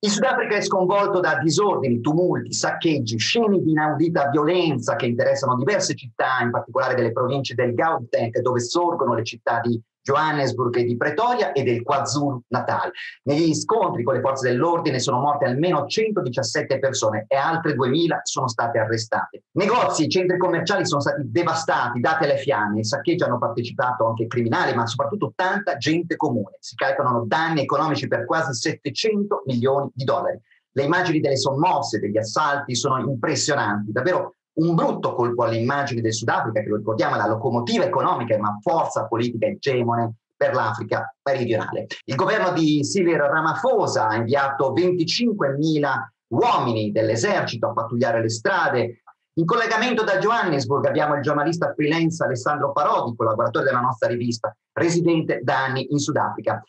Il Sudafrica è sconvolto da disordini, tumulti, saccheggi, scene di inaudita violenza che interessano diverse città, in particolare delle province del Gauteng, dove sorgono le città di Johannesburg e di Pretoria e del KwaZulu Natal. Negli scontri con le forze dell'ordine sono morte almeno 117 persone e altre 2000 sono state arrestate. Negozi e centri commerciali sono stati devastati, date le fiamme. Ai saccheggi hanno partecipato anche criminali, ma soprattutto tanta gente comune. Si calcolano danni economici per quasi 700 milioni di dollari. Le immagini delle sommosse, degli assalti sono impressionanti, davvero un brutto colpo all'immagine del Sudafrica, che lo ricordiamo è la locomotiva economica e una forza politica egemone per l'Africa meridionale. Il governo di Cyril Ramaphosa ha inviato 25.000 uomini dell'esercito a pattugliare le strade. In collegamento da Johannesburg abbiamo il giornalista freelance Alessandro Parodi, collaboratore della nostra rivista, residente da anni in Sudafrica.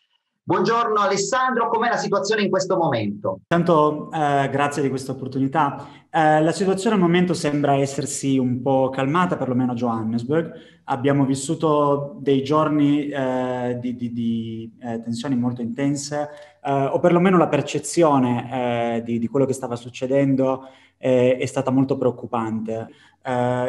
Buongiorno Alessandro, com'è la situazione in questo momento? Tanto eh, grazie di questa opportunità. Eh, la situazione al momento sembra essersi un po' calmata, perlomeno a Johannesburg. Abbiamo vissuto dei giorni eh, di, di, di eh, tensioni molto intense, eh, o perlomeno la percezione eh, di, di, quello che stava succedendo è stata molto preoccupante.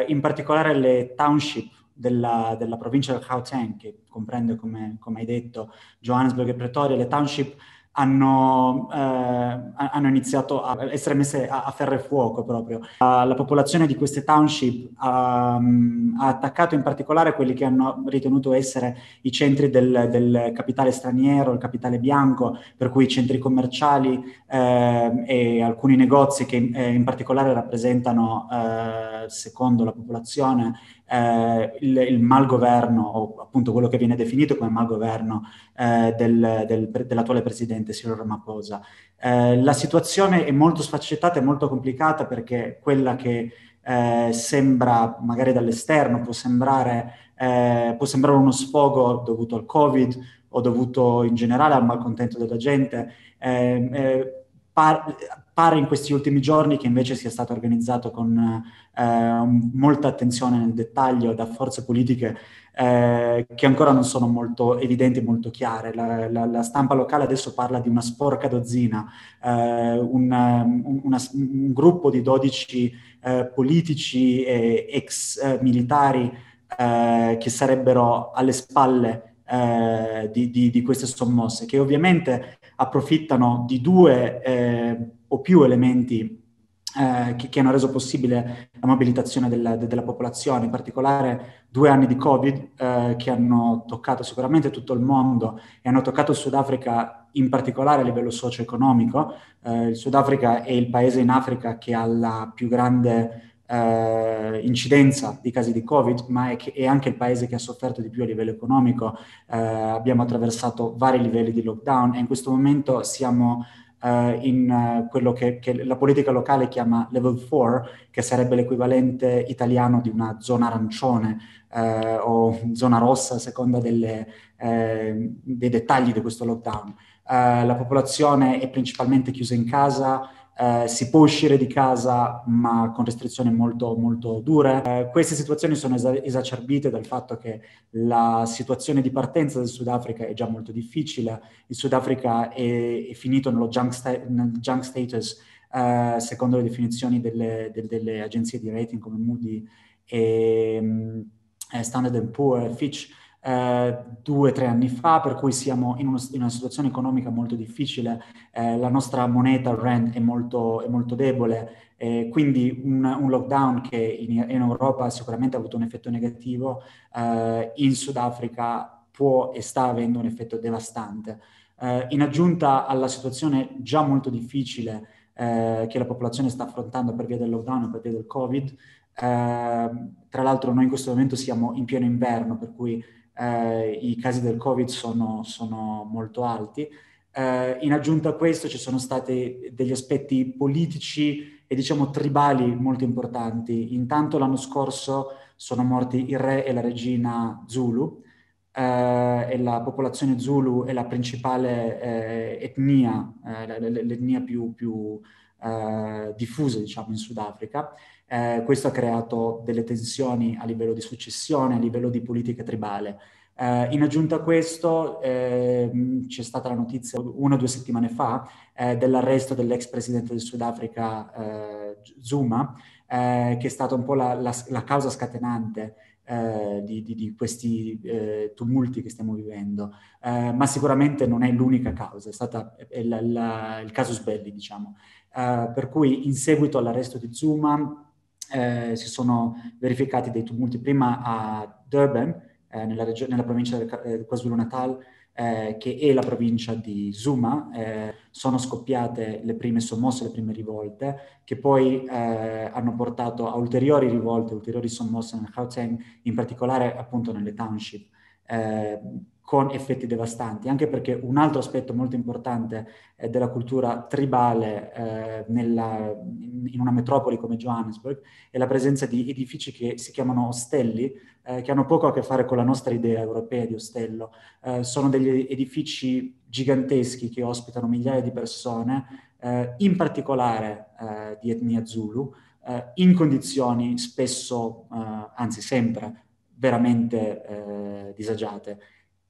in particolare le township della, della, provincia del Gauteng, che comprende, come, come, hai detto, Johannesburg e Pretoria, le township hanno, eh, hanno iniziato a essere messe a, a ferro e fuoco proprio. Uh, la popolazione di queste township um, ha attaccato in particolare quelli che hanno ritenuto essere i centri del, del capitale straniero, il capitale bianco, per cui i centri commerciali eh, e alcuni negozi che eh, in particolare rappresentano, eh, secondo la popolazione, eh, il, il, malgoverno, o appunto quello che viene definito come malgoverno eh, del, del, dell'attuale presidente Cyril Ramaphosa. Eh, la situazione è molto sfaccettata e molto complicata perché quella che eh, sembra, magari dall'esterno, può sembrare, eh, può sembrare uno sfogo dovuto al Covid o dovuto in generale al malcontento della gente, eh, par- pare in questi ultimi giorni che invece sia stato organizzato con eh, molta attenzione nel dettaglio da forze politiche eh, che ancora non sono molto evidenti molto chiare. La, la, la, stampa locale adesso parla di una sporca dozzina, eh, un, un, una, un, gruppo di 12 eh, politici e ex eh, militari eh, che sarebbero alle spalle di, di, di, queste sommosse, che ovviamente approfittano di due o più elementi eh, che, che, hanno reso possibile la mobilitazione della, de, della, popolazione, in particolare due anni di Covid eh, che hanno toccato sicuramente tutto il mondo e hanno toccato il Sudafrica in particolare a livello socio-economico. Eh, il Sudafrica è il paese in Africa che ha la più grande Uh, incidenza di casi di Covid, ma è, che, è, anche il paese che ha sofferto di più a livello economico. Uh, abbiamo attraversato vari livelli di lockdown e in questo momento siamo uh, in uh, quello che, che, la politica locale chiama level 4, che sarebbe l'equivalente italiano di una zona arancione uh, o zona rossa a seconda delle, dei dettagli di questo lockdown. la popolazione è principalmente chiusa in casa, eh, si può uscire di casa ma con restrizioni molto, molto dure. Eh, queste situazioni sono esa- esacerbite dal fatto che la situazione di partenza del Sudafrica è già molto difficile. Il Sudafrica è, è finito nello junk, sta- nel junk status eh, secondo le definizioni delle, de- delle, agenzie di rating come Moody e um, Standard Poor's, Fitch eh, due o tre anni fa, per cui siamo in, uno, in, una situazione economica molto difficile, eh, la nostra moneta, il rand, è molto, è molto debole, eh, quindi un, un, lockdown che in, in, Europa sicuramente ha avuto un effetto negativo, eh, in Sudafrica può e sta avendo un effetto devastante. Eh, in aggiunta alla situazione già molto difficile eh, che la popolazione sta affrontando per via del lockdown e per via del Covid, tra l'altro noi in questo momento siamo in pieno inverno, per cui eh, i casi del Covid sono, sono molto alti. Eh, in aggiunta a questo ci sono stati degli aspetti politici e diciamo tribali molto importanti. Intanto l'anno scorso sono morti il re e la regina Zulu eh, e la popolazione Zulu è la principale eh, etnia, eh, l'etnia più, più eh, diffusa diciamo in Sudafrica Eh, questo ha creato delle tensioni a livello di successione, a livello di politica tribale. Eh, in aggiunta a questo eh, c'è stata la notizia una o due settimane fa eh, dell'arresto dell'ex presidente del Sudafrica eh, Zuma, eh, che è stata un po' la, la, la causa scatenante eh, di, di, di, questi eh, tumulti che stiamo vivendo, eh, ma sicuramente non è l'unica causa, è la, il casus belli, diciamo. Eh, per cui in seguito all'arresto di Zuma eh, si sono verificati dei tumulti prima a Durban, nella, regio- nella, provincia del KwaZulu-Natal, eh, che è la provincia di Zuma, eh, sono scoppiate le prime sommosse, le prime rivolte, che poi eh, hanno portato a ulteriori rivolte, ulteriori sommosse nel Gauteng, in particolare appunto nelle township. Eh, con effetti devastanti, anche perché un altro aspetto molto importante eh, della cultura tribale eh, nella, in una metropoli come Johannesburg è la presenza di edifici che si chiamano ostelli, eh, che hanno poco a che fare con la nostra idea europea di ostello. Eh, sono degli edifici giganteschi che ospitano migliaia di persone, eh, in particolare di etnia Zulu, in condizioni spesso, anzi sempre, veramente disagiate.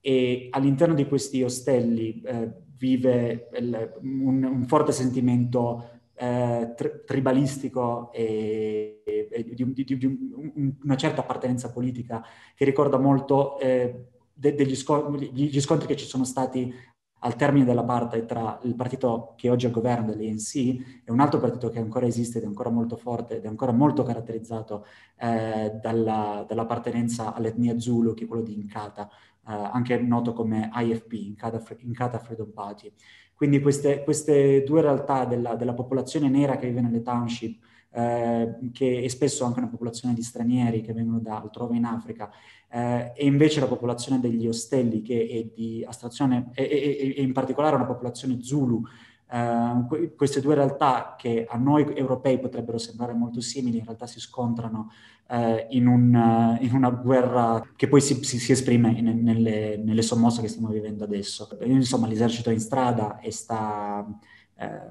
E all'interno di questi ostelli eh, vive il, un, un, forte sentimento eh, tri- tribalistico e, e di, di, di un, una certa appartenenza politica che ricorda molto eh, de- degli sco- gli scontri che ci sono stati al termine dell'apartheid tra il partito che oggi è al governo dell'ENC e un altro partito che ancora esiste ed è ancora molto forte ed è ancora molto caratterizzato eh, dalla, dall'appartenenza all'etnia Zulu, che è quello di Inkata, eh, anche noto come IFP, Inkata, Freedom Party. Quindi queste, queste due realtà della, della, popolazione nera che vive nelle township, eh, che è spesso anche una popolazione di stranieri che vengono da altrove in Africa, eh, e invece la popolazione degli ostelli che è di astrazione, e, e, e in particolare una popolazione Zulu, Uh, queste due realtà che a noi europei potrebbero sembrare molto simili, in realtà si scontrano uh, in, un, uh, in, una guerra che poi si, si, si esprime in, nelle, nelle, sommosse che stiamo vivendo adesso. Insomma, l'esercito è in strada e sta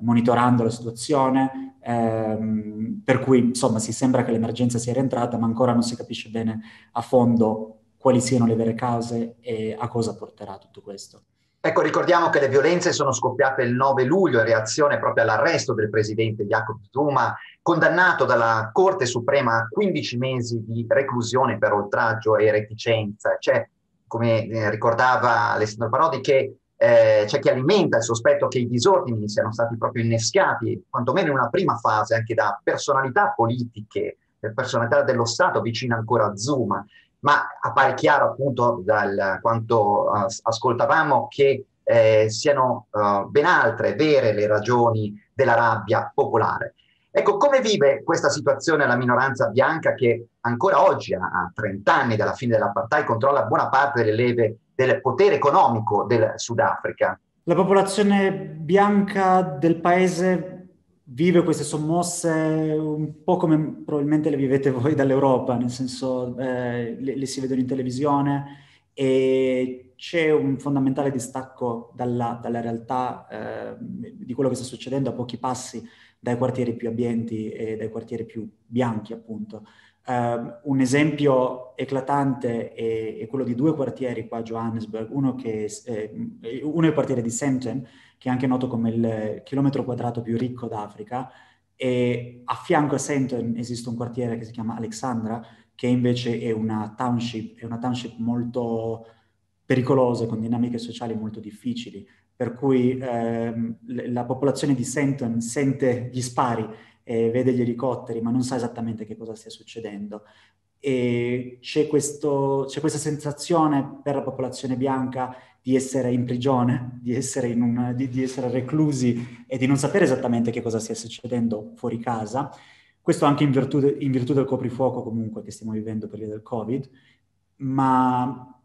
monitorando la situazione, ehm, per cui insomma si sembra che l'emergenza sia rientrata, ma ancora non si capisce bene a fondo quali siano le vere cause e a cosa porterà tutto questo. Ecco, ricordiamo che le violenze sono scoppiate il 9 luglio in reazione proprio all'arresto del presidente Jacob Zuma, condannato dalla Corte Suprema a 15 mesi di reclusione per oltraggio e reticenza. C'è, come eh, ricordava Alessandro Parodi, che eh, c'è chi alimenta il sospetto che i disordini siano stati proprio innescati, quantomeno in una prima fase, anche da personalità politiche, personalità dello Stato vicine ancora a Zuma ma appare chiaro appunto da quanto uh, ascoltavamo che eh, siano uh, ben altre, vere le ragioni della rabbia popolare. Ecco, come vive questa situazione la minoranza bianca che ancora oggi, a 30 anni dalla fine dell'apartheid, controlla buona parte delle leve del potere economico del Sudafrica? La popolazione bianca del paese vive queste sommosse un po' come probabilmente le vivete voi dall'Europa, nel senso eh, le, le, si vedono in televisione e c'è un fondamentale distacco dalla, dalla realtà eh, di quello che sta succedendo a pochi passi dai quartieri più abbienti e dai quartieri più bianchi, appunto. Uh, un esempio eclatante è, è, quello di due quartieri qua a Johannesburg, uno, che eh, uno è il quartiere di Sandton, che è anche noto come il chilometro quadrato più ricco d'Africa, e a fianco a Sandton esiste un quartiere che si chiama Alexandra, che invece è una township, è una township molto pericolosa, con dinamiche sociali molto difficili, per cui ehm, la popolazione di Sandton sente gli spari e vede gli elicotteri, ma non sa esattamente che cosa stia succedendo. E c'è, questo, c'è questa sensazione per la popolazione bianca di essere in prigione, di essere, in una, di, di essere reclusi e di non sapere esattamente che cosa stia succedendo fuori casa. Questo anche in virtù, de, in virtù del coprifuoco comunque che stiamo vivendo per via del Covid, ma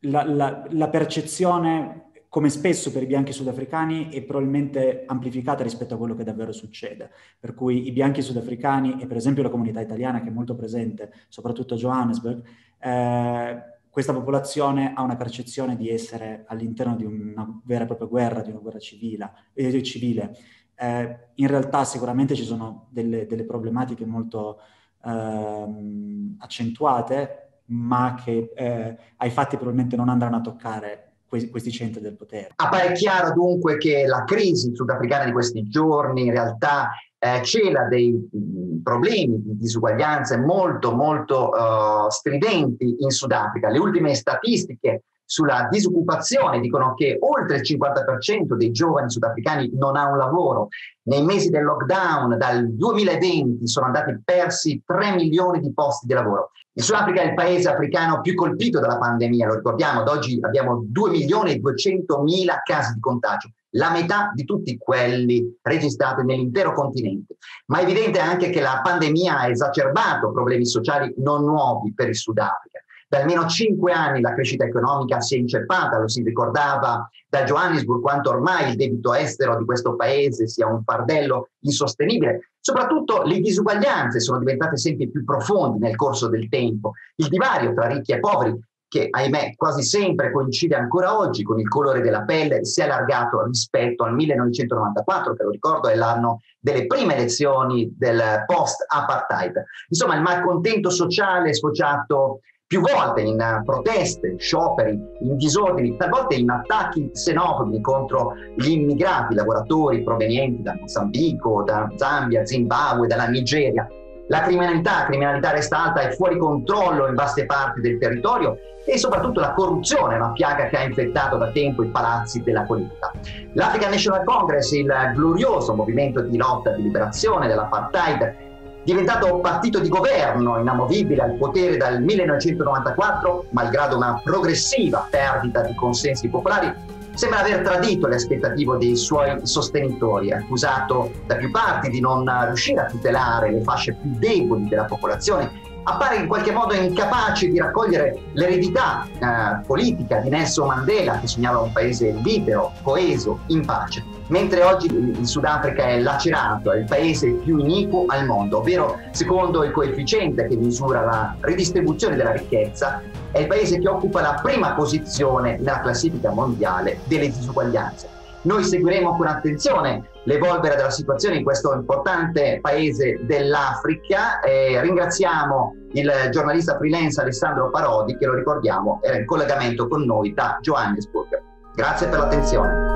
la, la, la percezione come spesso per i bianchi sudafricani, è probabilmente amplificata rispetto a quello che davvero succede. Per cui i bianchi sudafricani e per esempio la comunità italiana che è molto presente, soprattutto a Johannesburg, eh, questa popolazione ha una percezione di essere all'interno di una vera e propria guerra, di una guerra civile. Eh, civile. Eh, in realtà sicuramente ci sono delle, delle problematiche molto, ehm, accentuate, ma che eh, ai fatti probabilmente non andranno a toccare questi centri del potere. Appare chiaro dunque che la crisi sudafricana di questi giorni in realtà eh, cela dei mh, problemi di disuguaglianze molto molto uh, stridenti in Sudafrica. Le ultime statistiche sulla disoccupazione dicono che oltre il 50% dei giovani sudafricani non ha un lavoro. Nei mesi del lockdown dal 2020 sono andati persi 3 milioni di posti di lavoro. Il Sudafrica è il paese africano più colpito dalla pandemia, lo ricordiamo, ad oggi abbiamo 2 milioni e 200 mila casi di contagio, la metà di tutti quelli registrati nell'intero continente. Ma è evidente anche che la pandemia ha esacerbato problemi sociali non nuovi per il Sudafrica. Da almeno cinque anni la crescita economica si è inceppata, lo si ricordava da Johannesburg quanto ormai il debito estero di questo paese sia un fardello insostenibile. Soprattutto le disuguaglianze sono diventate sempre più profonde nel corso del tempo. Il divario tra ricchi e poveri che ahimè quasi sempre coincide ancora oggi con il colore della pelle, si è allargato rispetto al 1994, che lo ricordo è l'anno delle prime elezioni del post-apartheid. Insomma, il malcontento sociale è sfociato più volte in eh, proteste, scioperi, in disordini, talvolta in attacchi xenofobi contro gli immigrati, lavoratori provenienti da Mozambico, da Zambia, Zimbabwe, dalla Nigeria. La criminalità, criminalità resta alta e fuori controllo in vaste parti del territorio e soprattutto la corruzione, una piaga che ha infettato da tempo i palazzi della politica. L'African National Congress, il glorioso movimento di lotta di liberazione dell'apartheid, diventato partito di governo inamovibile al potere dal 1994, malgrado una progressiva perdita di consensi popolari, sembra aver tradito le aspettative dei suoi sostenitori, accusato da più parti di non riuscire a tutelare le fasce più deboli della popolazione, appare in qualche modo incapace di raccogliere l'eredità eh, politica di Nelson Mandela, che sognava un paese libero, coeso, in pace mentre oggi il Sudafrica è lacerato, è il paese più iniquo al mondo, ovvero secondo il coefficiente che misura la ridistribuzione della ricchezza, è il paese che occupa la prima posizione nella classifica mondiale delle disuguaglianze. Noi seguiremo con attenzione l'evolvere della situazione in questo importante paese dell'Africa e ringraziamo il giornalista freelance Alessandro Parodi che lo ricordiamo era in collegamento con noi da Johannesburg. Grazie per l'attenzione.